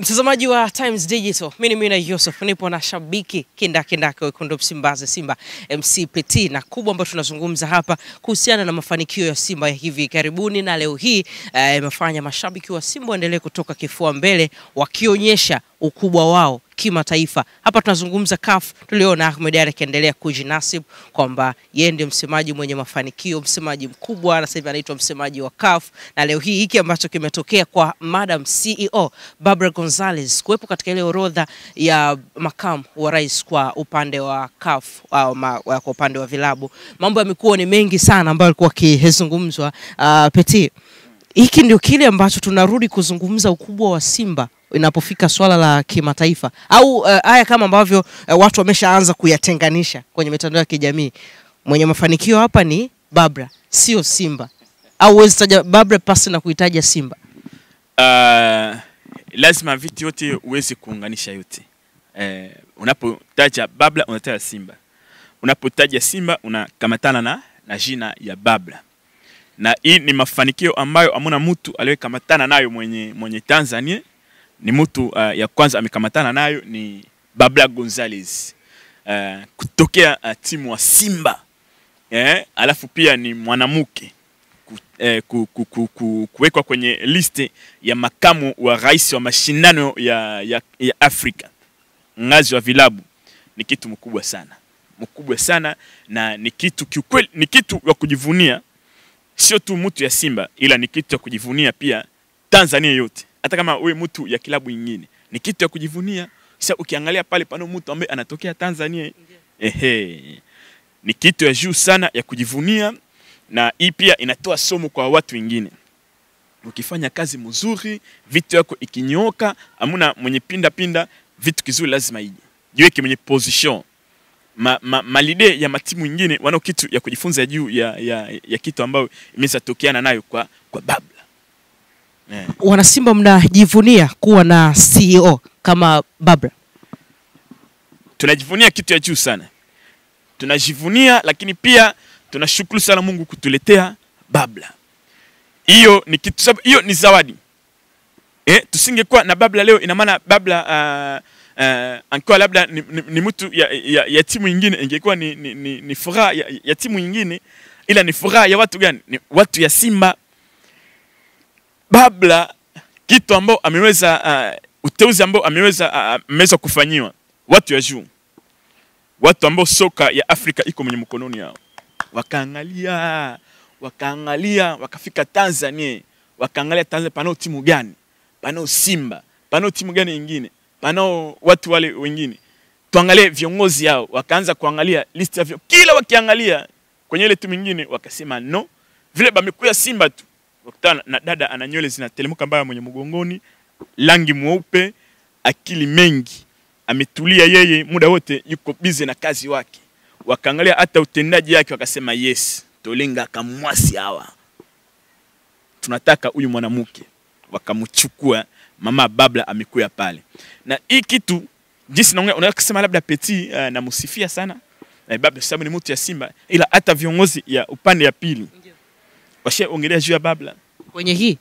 Mtazamaji wa Times Digital, mimi ni Mina Yusuf, nipo na shabiki kindakindaki wekundu Msimbazi Simba MCPT, na kubwa ambayo tunazungumza hapa kuhusiana na mafanikio ya Simba ya hivi karibuni, na leo hii imefanya mashabiki wa Simba waendelee kutoka kifua mbele wakionyesha ukubwa wao kimataifa. Hapa tunazungumza CAF, tuliona Ahmed Ally akiendelea kujinasib kwamba yeye ndio msemaji mwenye mafanikio, msemaji mkubwa, na sasa hivi anaitwa msemaji wa CAF, na leo hii hiki ambacho kimetokea kwa Madam CEO Barbara Gonzalez kuwepo katika ile orodha ya makamu wa rais kwa upande wa CAF au ma, kwa upande wa vilabu, mambo yamekuwa ni mengi sana ambayo alikuwa akizungumzwa. Uh, Petit, hiki ndio kile ambacho tunarudi kuzungumza ukubwa wa Simba inapofika swala la kimataifa au uh, haya kama ambavyo uh, watu wameshaanza kuyatenganisha kwenye mitandao ya kijamii. Mwenye mafanikio hapa ni Babra, sio Simba, au huwezi taja Babra pasi na kuitaja Simba. Uh, lazima vitu yote uwezi kuunganisha yote. Uh, unapotaja Babla unataja Simba, unapotaja Simba unakamatana na, na jina ya Babla, na hii ni mafanikio ambayo amuna mtu aliyekamatana nayo mwenye, mwenye Tanzania ni mtu uh, ya kwanza amekamatana nayo ni Babla Gonzalez uh, kutokea uh, timu wa Simba eh, alafu pia ni mwanamke ku, eh, ku, ku, ku, ku, kuwekwa kwenye liste ya makamu wa rais wa mashindano ya, ya, ya Afrika ngazi wa vilabu. Ni kitu mkubwa sana mkubwa sana, na ni kitu kiukweli, ni kitu ya kujivunia, sio tu mtu ya Simba, ila ni kitu ya kujivunia pia Tanzania yote hata kama wewe mtu ya kilabu nyingine ni kitu ya kujivunia. Sasa ukiangalia pale pano mtu ambaye anatokea Tanzania, ehe, ni kitu ya juu sana ya kujivunia, na hii pia inatoa somo kwa watu wengine. Ukifanya kazi mzuri, vitu yako ikinyoka, amuna mwenye pinda pinda, vitu kizuri lazima ije jiweke mwenye position ma, ma, malide ya matimu ingine wanao kitu ya kujifunza juu ya, ya, ya kitu ambayo imeweza tokeana nayo kwa, kwa Babla. Yeah. Wanasimba mnajivunia kuwa na CEO kama Babra? Tunajivunia kitu ya juu sana, tunajivunia lakini pia tunashukuru sana Mungu kutuletea Babla. Hiyo ni kitu hiyo ni zawadi eh, tusingekuwa na Babla leo, ina maana Babla uh, uh, angekuwa labda ni, ni, ni mtu ya, ya, ya timu nyingine, ingekuwa ni, ni, ni, ni furaha ya, ya timu nyingine, ila ni furaha ya watu gani? Ni watu ya Simba. Babla kitu ambao ameweza uh, uteuzi ambao ameweza ameweza uh, ameweza kufanyiwa watu ya juu, watu ambao soka ya Afrika iko mwenye mkononi yao, wakaangalia wakaangalia, wakafika Tanzania, wakaangalia Tanzania panao timu gani, panao Simba, panao timu gani nyingine, panao watu wale wengine, tuangalie viongozi yao, wakaanza kuangalia list ya kila wakiangalia kwenye ile timu nyingine, wakasema no, vile bamekuya Simba tu wakutana na dada ana nywele zinatelemuka mbaya, mwenye mgongoni, rangi mweupe, akili mengi, ametulia yeye, muda wote yuko busy na kazi wake. Wakaangalia hata utendaji wake, wakasema yes, tolenga kamwasi hawa, tunataka huyu mwanamke. Wakamchukua mama Babla, amekuya pale na hii kitu jinsi naongea, unaweza kusema labda Peti uh, namusifia sana uh, Babla sababu ni mtu ya Simba, ila hata viongozi ya upande ya pili washaongelea juu ya Babla. Kwenye hii?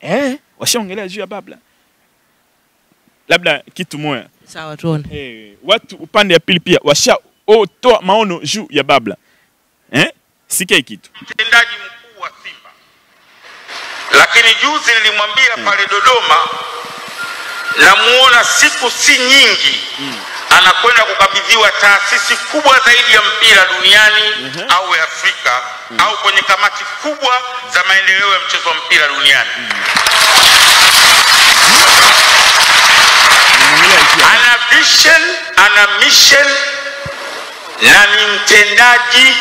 Eh, washaongelea juu ya Babla. Labda kitu moya sawa, tuone. Eh, watu upande ya pili pia washatoa maono juu ya Babla. Eh, sikia kitu. Mtendaji mkuu wa Simba, lakini juzi nilimwambia pale Dodoma, namuona siku si nyingi anakwenda kukabidhiwa taasisi kubwa zaidi ya mpira duniani mm -hmm. au ya Afrika au kwenye kamati kubwa za maendeleo ya mchezo wa mpira duniani. mm -hmm. Ana vision, ana mission na ni mtendaji.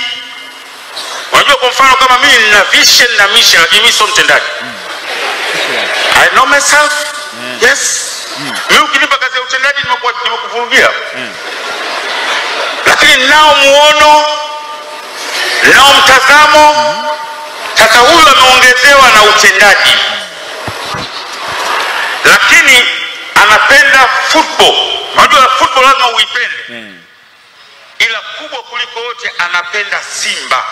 Unajua, kwa mfano kama mimi nina vision na mission, lakini mimi sio mtendaji. I know myself. Yes. Mimi ukinipa kazi ya utendaji nimekuwa nimekuvurugia. Lakini nao muono, nao mtazamo. Sasa huyu ameongezewa na utendaji, lakini anapenda football. Unajua football lazima uipende, ila kubwa kuliko wote anapenda Simba.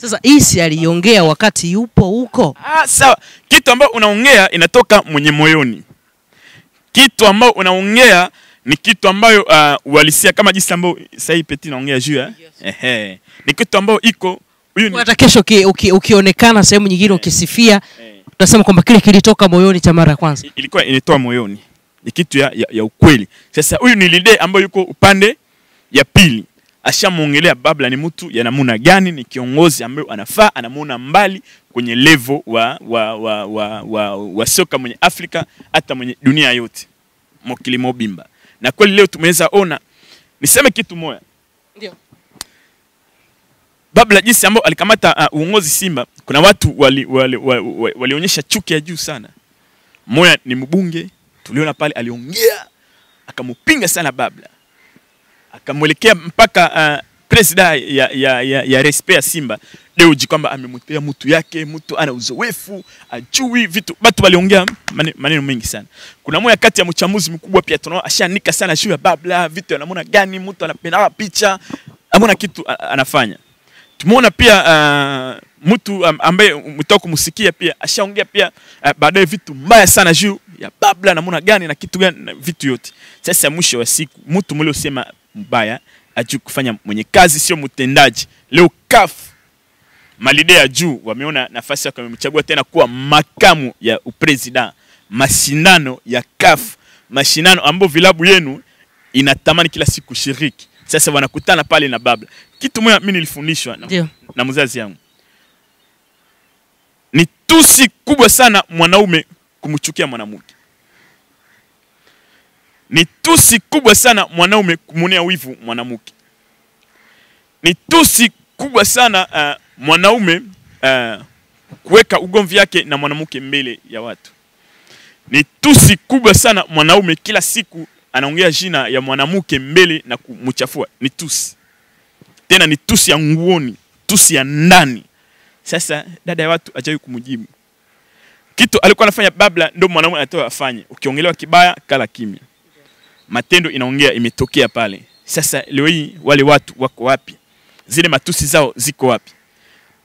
Sasa Isi aliongea wakati yupo huko. Ah, sawa. Kitu ambayo unaongea inatoka mwenye moyoni. Kitu ambao unaongea ni kitu ambayo uh, uhalisia kama jinsi ambao sasa hii Peti naongea juu ya. Ehe. Ni kitu ambayo iko huyu ni Hata kesho uki, uki, ukionekana sehemu nyingine ukisifia, eh, utasema kwamba kile kilitoka moyoni cha mara ya kwanza. ilikuwa inatoa moyoni. Ni kitu ya, ya, ya ukweli. Sasa huyu ni lide ambayo yuko upande ya pili. Ashamuongelea Babla ni mtu ya namuna gani, ni kiongozi ambaye anafaa, anamuona mbali kwenye level wa wa wa wa, wa, wa soka mwenye Afrika hata mwenye dunia yote. Mokilimo Mobimba. Na kweli leo tumeweza ona niseme kitu moja. Ndio. Babla jinsi ambao alikamata uh, uongozi Simba, kuna watu walionyesha wali, wali, wali, walionyesha chuki ya juu sana. Moya ni mbunge, tuliona pale aliongea akamupinga sana Babla, akamwelekea mpaka uh, presida ya, ya, ya, ya respect ya Simba Deuji kwamba amemutea mtu yake, mtu ana uzoefu ajui vitu. Watu waliongea maneno mengi sana. Kuna moja kati ya mchambuzi mkubwa pia tunaona ashanika sana juu ya Babla, vitu anamwona gani, mtu anapenda picha, amona kitu anafanya tumeona pia uh, mtu am- ambaye mtoka kumsikia pia ashaongea pia uh, baadaye vitu mbaya sana juu ya babla namuna gani na kitu gani na vitu yote. Sasa mwisho wa siku mtu mliosema mbaya ajui kufanya mwenye kazi sio mtendaji. Leo CAF malide ya juu wameona nafasi yake, wamemchagua tena kuwa makamu ya upresida mashindano ya CAF, mashindano ambayo vilabu yenu inatamani kila siku shiriki Sasa wanakutana pale na babla. Kitu moja mimi nilifundishwa na, na mzazi yangu, ni tusi kubwa sana mwanaume kumchukia mwanamke. Ni tusi kubwa sana mwanaume kumonea wivu mwanamke. Ni tusi kubwa sana uh, mwanaume uh, kuweka ugomvi yake na mwanamke mbele ya watu. Ni tusi kubwa sana mwanaume kila siku anaongea jina ya mwanamke mbele na kumchafua. Ni tusi tena, ni tusi ya nguoni, tusi ya ndani. Sasa dada ya watu ajai kumjibu kitu alikuwa anafanya Babla, ndio mwanaume anatoa afanye. Ukiongelewa kibaya, kala kimya, matendo inaongea, imetokea pale. Sasa leo hii wale watu wako wapi? Zile matusi zao ziko wapi?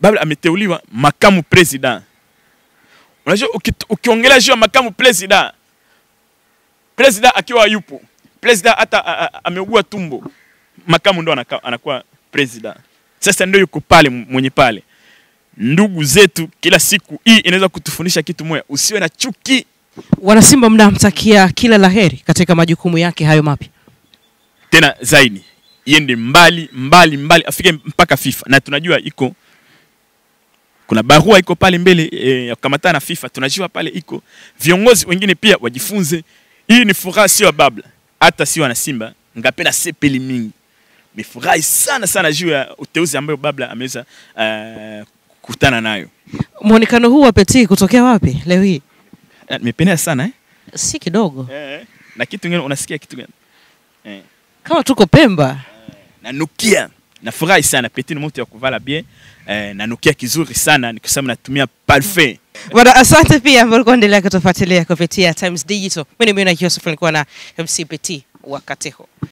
Babla ameteuliwa makamu president. Unajua ukiongelea juu ya makamu president, president akiwa yupo, president hata ameugua tumbo, makamu ndo anaka- anakuwa president. Sasa ndio yuko pale mwenye pale. Ndugu zetu, kila siku hii inaweza kutufundisha kitu moja, usiwe na chuki. Wanasimba mnamtakia kila la heri katika majukumu yake hayo mapya. tena zaidi iende mbali mbali mbali afike mpaka FIFA. Na tunajua iko kuna barua iko pale mbele e, ya kukamatana na FIFA. Tunajua pale iko. Viongozi wengine pia wajifunze. Hii ni furaha sio ya babla. Hata sio wana Simba ngapenda sepeli mingi. Mifurahi sana sana juu ya uteuzi ambayo babla ameweza uh, kukutana nayo. Muonekano huu wa Petit kutokea wapi leo hii? Eh, nimependa sana eh? Si kidogo, Eh, na kitu ngine unasikia kitu gani eh. kama tuko Pemba. eh, nanukia nafurahi sana peti ni mtu ya kuvala bien eh, nanukia kizuri sana nikisema natumia parfum Bwana, asante pia ambao ulikuwa endelea kutufuatilia kupitia Times Digital. Mimi ni Mina Joseph, nilikuwa na MC Petit wakati huu.